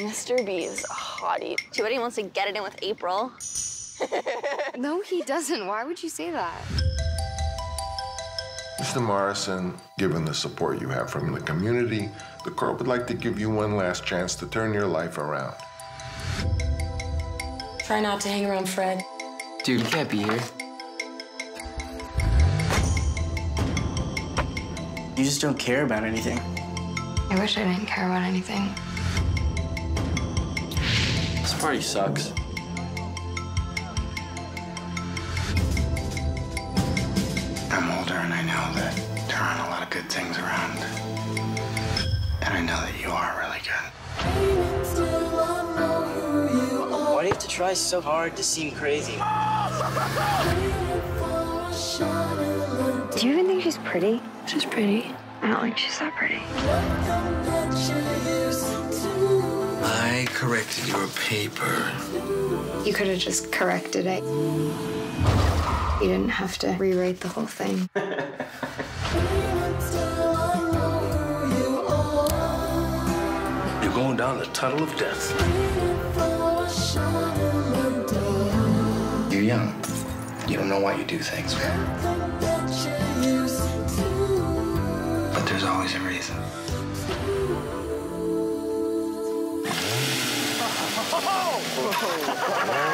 Mr. B is a hottie. Too bad he wants to get it in with April. no, he doesn't. Why would you say that? Mr. Morrison, given the support you have from the community, the court would like to give you one last chance to turn your life around. Try not to hang around Fred. Dude, you can't be here. You just don't care about anything. I wish I didn't care about anything. This party sucks. I'm older and I know that there aren't a lot of good things around. And I know that you are really good. Why do you have to try so hard to seem crazy? Do you even think she's pretty? She's pretty. I don't think she's that pretty. I corrected your paper. You could have just corrected it. You didn't have to rewrite the whole thing. You're going down the tunnel of death. You're young. You don't know why you do things. But there's always a reason. Oh.